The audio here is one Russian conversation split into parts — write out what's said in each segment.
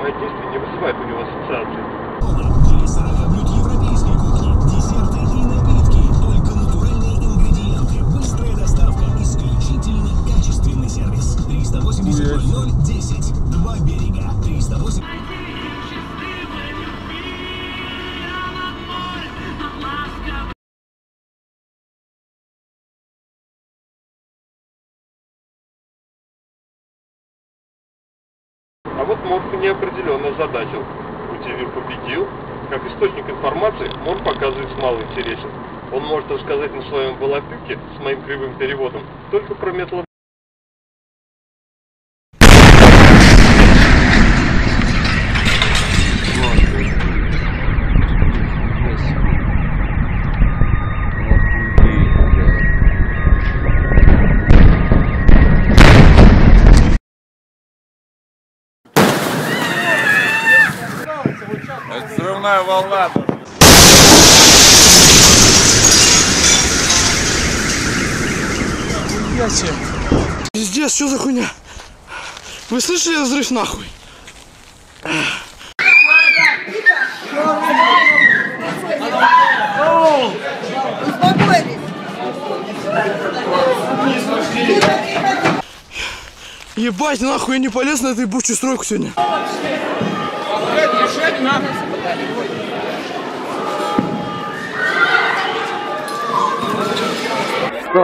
мои действие не вызывает у него ассоциаций. Исключительно качественный сервис. 380 Два берега. Вот Морфа неопределенно озадачил. Утивир победил. Как источник информации, Морф оказывается мало интересен. Он может рассказать на своем волопюке с моим кривым переводом только про метло взрывная волна. Пиздец, что за хуйня? Вы слышали взрыв нахуй? Ебать, нахуй, я не полез на эту ебучую стройку сегодня. Что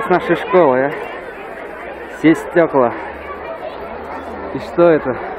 с нашей школы, а? Все стекла. И что это?